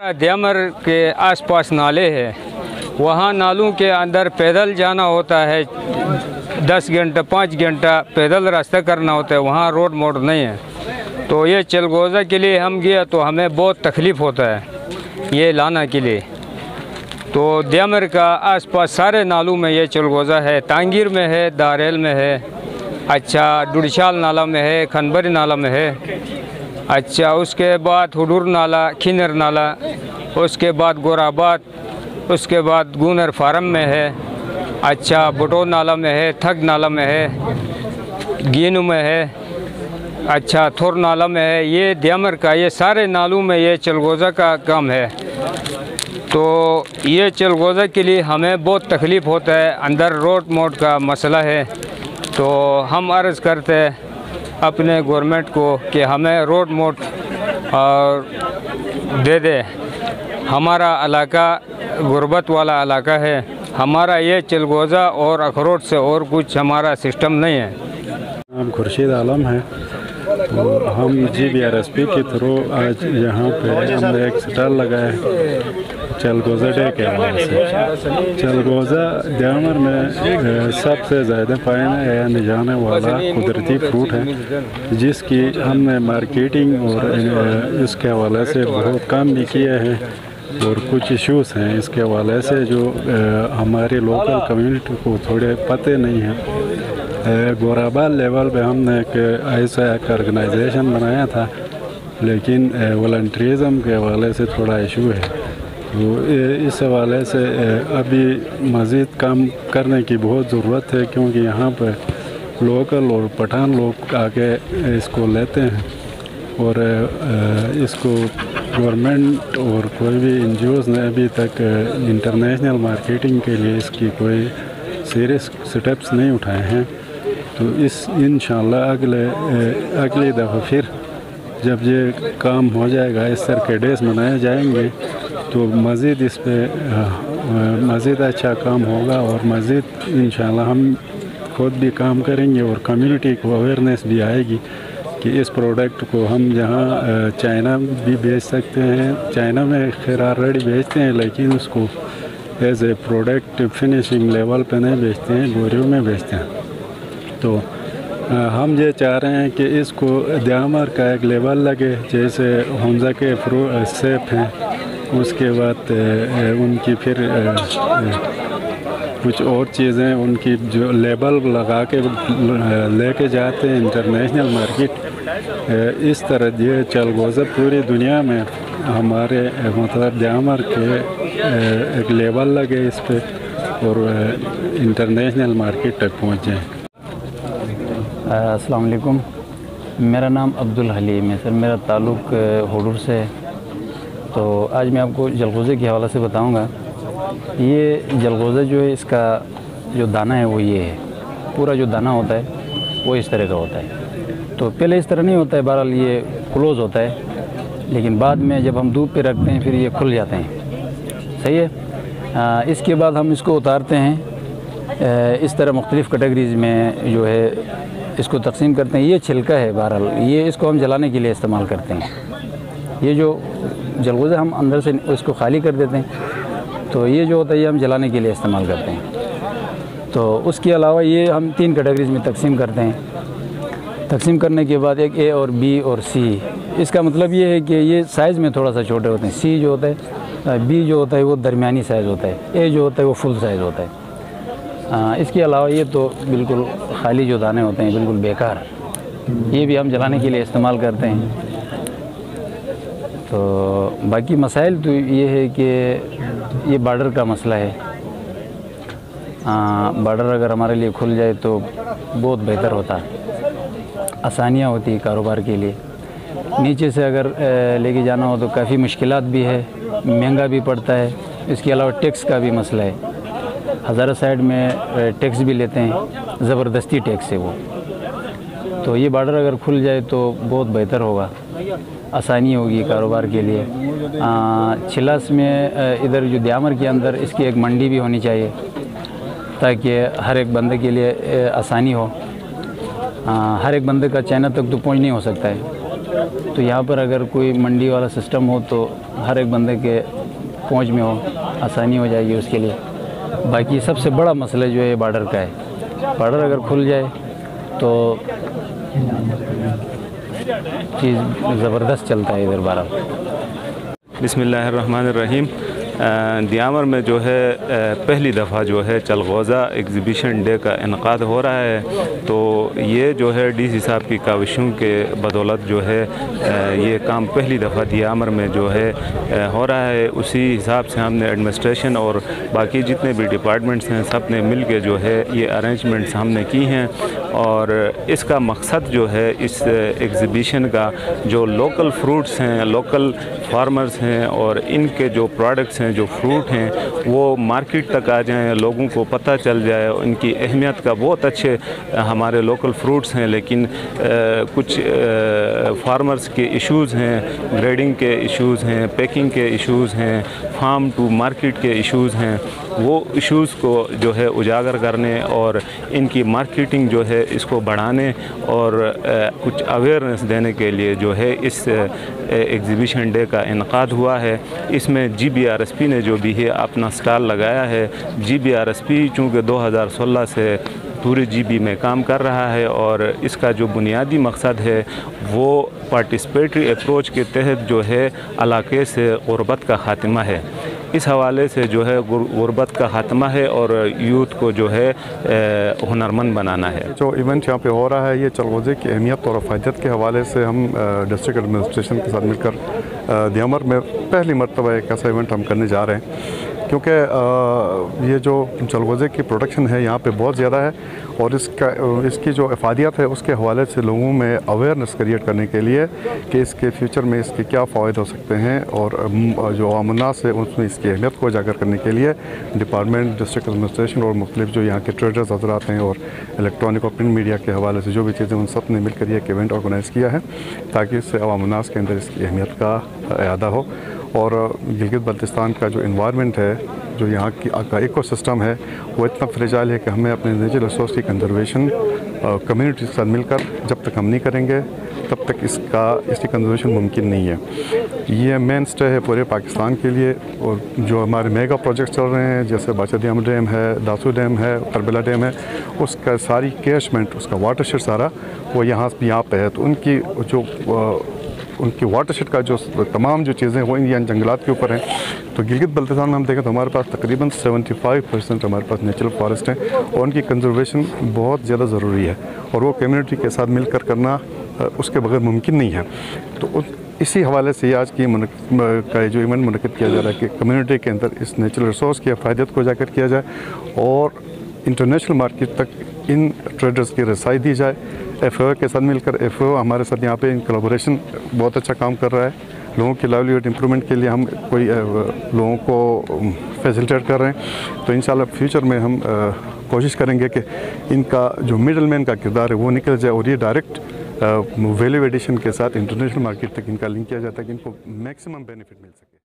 ड्यामर के आसपास नाले हैं। वहाँ नालों के अंदर पैदल जाना होता है। दस घंटा, पाँच घंटा पैदल रास्ता करना होता है। वहाँ रोड मोड नहीं है। तो ये चलगोज़ा के लिए हम गया तो हमें बहुत तकलीफ़ होता है, ये लाना के लिए। तो ड्यामर का आसपास सारे नालों में ये चलगोज़ा है। तांगीर में है, दारेल में है। अच्छा डुड़शाल नाला में है, खनबरी नाला में है। अच्छा उसके बाद हुडूर नाला, खिनर नाला, उसके बाद गोराबाद, उसके बाद गुनर फार्म में है। अच्छा बटो नाला में है, थग नाला में है, गीनू में है अच्छा थोर नाला में है। ये दियामर का, ये सारे नालों में ये चलगोज़ा का काम है। तो ये चलगोज़ा के लिए हमें बहुत तकलीफ़ होता है, अंदर रोड मोड का मसला है। तो हम अर्ज़ करते हैं अपने गवर्नमेंट को कि हमें रोड मोड और दे दे। हमारा इलाका गुर्बत वाला इलाका है। हमारा ये चिलगोज़ा और अखरोट से और कुछ हमारा सिस्टम नहीं है। नाम खुर्शीद आलम है। तो हम G B R S P के थ्रू आज यहाँ पे हमने एक स्टॉल लगाया है। चलगोज़ा डे के हवाले से। चलगोज़ा ड्यामर में सबसे ज़्यादा पाया या जाने वाला कुदरती फ्रूट है, जिसकी हमने मार्केटिंग और इसके हवाले से बहुत काम भी किया है, और कुछ इश्यूज़ हैं इसके हवाले से जो हमारे लोकल कम्युनिटी को थोड़े पते नहीं हैं। गोराबाद लेवल पे हमने एक ऐसा एक ऑर्गेनाइजेशन बनाया था, लेकिन वॉल्ट्रिज़म के हवाले से थोड़ा इशू है। तो इस हवाले से अभी मज़ीद काम करने की बहुत ज़रूरत है क्योंकि यहाँ पर लोकल और पठान लोग आके इसको लेते हैं और इसको गवर्नमेंट और कोई भी एन ने अभी तक इंटरनेशनल मार्केटिंग के लिए इसकी कोई सीरियस स्टेप्स नहीं उठाए हैं। तो इस इन अगले अगली दफ़ा फिर जब ये काम हो जाएगा, इस तरह के डेज़ मनाए जाएँगे तो मज़ीद इस पर मज़ीद अच्छा काम होगा और मज़ीद इन हम खुद भी काम करेंगे और कम्युनिटी को अवेयरनेस भी आएगी कि इस प्रोडक्ट को हम जहाँ चाइना भी बेच सकते हैं चाइना में खैर ऑलरेडी बेचते हैं, लेकिन उसको as a product finishing level पे नहीं बेचते हैं गोरियों में बेचते हैं। तो हम ये चाह रहे हैं कि इसको द्यामर का एक लेवल लगे, जैसे हमजा के फ्रू सेप हैं। उसके बाद उनकी फिर कुछ और चीज़ें उनकी जो लेबल लगा के लेके जाते हैं इंटरनेशनल मार्केट इस तरह ये चलगोज़ा पूरी दुनिया में। हमारे मतलब जामर के एक लेबल लगे इस पर और इंटरनेशनल मार्केट तक पहुँचे। वालेकुम। मेरा नाम अब्दुल हलीम है सर। मेरा ताल्लुक़ होडूर से है। तो आज मैं आपको जलगोज़े के हवाले से बताऊँगा। ये जलगोज़ा जो है इसका जो दाना है वो ये है। पूरा जो दाना होता है वो इस तरह का होता है। तो पहले इस तरह नहीं होता है बहरहाल ये क्लोज़ होता है। लेकिन बाद में जब हम धूप पे रखते हैं फिर ये खुल जाते हैं। सही है? आ, इसके बाद हम इसको उतारते हैं। इस तरह मुख्तलिफ़ कैटेगरीज़ में जो है इसको तकसीम करते हैं। ये छिलका है बहरहाल। ये इसको हम जलाने के लिए इस्तेमाल करते हैं। ये जो जलगोज़ा हम अंदर से इसको खाली कर देते हैं। तो ये जो होता है ये हम जलाने के लिए इस्तेमाल करते हैं। तो उसके अलावा ये हम तीन कैटेगरीज़ में तकसीम करते हैं। तकसीम करने के बाद एक ए और बी और सी इसका मतलब ये है कि ये साइज़ में थोड़ा सा छोटे होते हैं। सी जो होता है बी जो होता है वो दरमिया साइज़ होता है। ए जो होता है वो फुल साइज़ होता है। आ, इसके अलावा ये तो बिल्कुल खाली जो दाने होते हैं बिल्कुल बेकार। ये भी हम जलाने के लिए इस्तेमाल करते हैं। तो बाकी मसाइल तो ये है कि ये बार्डर का मसला है। बार्डर अगर हमारे लिए खुल जाए तो बहुत बेहतर होता। आसानियाँ होती है कारोबार के लिए। नीचे से अगर लेके जाना हो तो काफ़ी मुश्किल भी है, महँगा भी पड़ता है। इसके अलावा टैक्स का भी मसला है। हज़ारा साइड में टैक्स भी लेते हैं। ज़बरदस्ती टैक्स है वो। तो ये बार्डर अगर खुल जाए तो बहुत बेहतर होगा। आसानी होगी कारोबार के लिए। छिलास में इधर जो द्यामर के अंदर इसकी एक मंडी भी होनी चाहिए ताकि हर एक बंदे के लिए आसानी हो। आ, हर एक बंदे का चाइना तक तो पहुँच नहीं हो सकता है। तो यहाँ पर अगर कोई मंडी वाला सिस्टम हो तो हर एक बंदे के पहुँच में हो आसानी हो जाएगी उसके लिए। बाकी सबसे बड़ा मसला जो है बॉर्डर का है। बॉर्डर अगर खुल जाए तो चीज़ ज़बरदस्त चलता है इधर बारह। बिसमीम दियामर में जो है पहली दफ़ा जो है चलगोज़ा एग्ज़िबिशन डे का इनका हो रहा है। तो ये जो है डी सी साहब की काविशों के बदौलत जो है ये काम पहली दफ़ा दियामर में जो है हो रहा है। उसी हिसाब से हमने एडमिनिस्ट्रेशन और बाकी जितने भी डिपार्टमेंट्स हैं सबने मिल के जो है ये अरेंजमेंट्स हमने की हैं। और इसका मकसद जो है, इस एग्ज़िबिशन का जो लोकल फ्रूट्स हैं, लोकल फार्मर्स हैं और इनके जो प्रोडक्ट्स हैं जो फ्रूट हैं वो मार्केट तक आ जाएँ लोगों को पता चल जाए इनकी अहमियत का बहुत अच्छे हमारे लोकल फ्रूट्स हैं लेकिन आ, कुछ फार्मर्स के इश्यूज़ हैं ग्रेडिंग के इश्यूज़ हैं पैकिंग के इश्यूज़ हैं फार्म टू मार्केट के इश्यूज़ हैं वो इश्यूज़ को जो है उजागर करने और इनकी मार्केटिंग जो है इसको बढ़ाने और आ, कुछ अवेयरनेस देने के लिए जो है इस एग्ज़िबिशन डे का इनका हुआ है। इसमें G B R S P ने जो भी है अपना स्टाल लगाया है। G B R S P चूँकि 2016 से पूरे जीबी में काम कर रहा है और इसका जो बुनियादी मकसद है, वो पार्टिसिपेटरी अप्रोच के तहत जो है इलाके से गुरबत का ख़ात्मा है। इस हवाले से जो है गुरबत का ख़ात्मा है और यूथ को जो है हुनरमंद बनाना है। जो इवेंट यहाँ पे हो रहा है, ये चलगोजे की अहमियत और अफादियत के हवाले से हम डिस्ट्रिक्ट एडमिनिस्ट्रेशन के साथ मिलकर दियामर में पहली मरतबा एक ऐसा इवेंट हम करने जा रहे हैं। क्योंकि ये जो चलगोज़े की प्रोडक्शन है, यहाँ पे बहुत ज़्यादा है और इसका, इसकी जो अफादियत है, उसके हवाले से लोगों में अवेयरनेस क्रिएट करने के लिए कि इसके फ्यूचर में इसके क्या फ़ायदे हो सकते हैं और जो अमनास है उसमें इसकी अहमियत को उजागर करने के लिए डिपार्टमेंट डिस्ट्रिक्ट एडमिनिस्ट्रेशन और मुख्तलिफ़ जो यहाँ के ट्रेडर्स हजरात हैं और इलेक्ट्रॉनिक और प्रिंट मीडिया के हवाले से जो भी चीज़ें, उन सबने मिलकर यह इवेंट ऑर्गेनाइज़ किया है ताकि इससे अवामनास के अंदर इसकी अहमियत का अदा हो। और गिलगित बल्तिस्तान का जो इन्वायरमेंट है, जो यहाँ की, का इको सिस्टम है, वो इतना फ्रेजाइल है कि हमें अपने नेचुरल रिसोर्स की कंजर्वेशन कम्युनिटी के साथ मिलकर जब तक हम नहीं करेंगे, तब तक इसका, इसकी कंजर्वेशन मुमकिन नहीं है। ये मेन स्टे है पूरे पाकिस्तान के लिए। और जो हमारे मेगा प्रोजेक्ट चल रहे हैं, जैसे बाचदियाम डैम है, दासू डैम है, करबला डैम है, उसका सारी कैशमेंट उसका वाटर शेड सारा, वो यहाँ यहाँ पे है। तो उनकी जो उनकी वाटरशेड का जो तमाम जो चीज़ें वो इन जंगलात के ऊपर हैं। तो गिलगित बल्तिस्तान में हम देखें तो हमारे पास तकरीबन 75 परसेंट हमारे पास नेचुरल फॉरेस्ट हैं और उनकी कंजर्वेशन बहुत ज़्यादा ज़रूरी है और वो कम्यूनिटी के साथ मिलकर करना उसके बगैर मुमकिन नहीं है। तो उस, इसी हवाले से आज की का जो इवेंट मनद किया जा रहा है कि कम्युनिटी के अंदर इस नेचुरल रिसोर्स की अफायदत को जाकर किया जाए और इंटरनेशनल मार्केट तक इन ट्रेडर्स की रसाई दी जाए। एफ़ के साथ मिलकर एफ़ हमारे साथ यहाँ पे इन कोलाबोरेशन बहुत अच्छा काम कर रहा है। लोगों की लाइवलीहुड इम्प्रूवमेंट के लिए हम कोई लोगों को फैसिलिटेट कर रहे हैं। तो इन फ्यूचर में हम कोशिश करेंगे कि इनका जो मिडल मैन का किरदार है वो निकल जाए और ये डायरेक्ट वैल्यू एडिशन के साथ इंटरनेशनल मार्केट तक इनका लिंक किया जाता है कि इनको मैक्सिमम बेनिफिट मिल सके।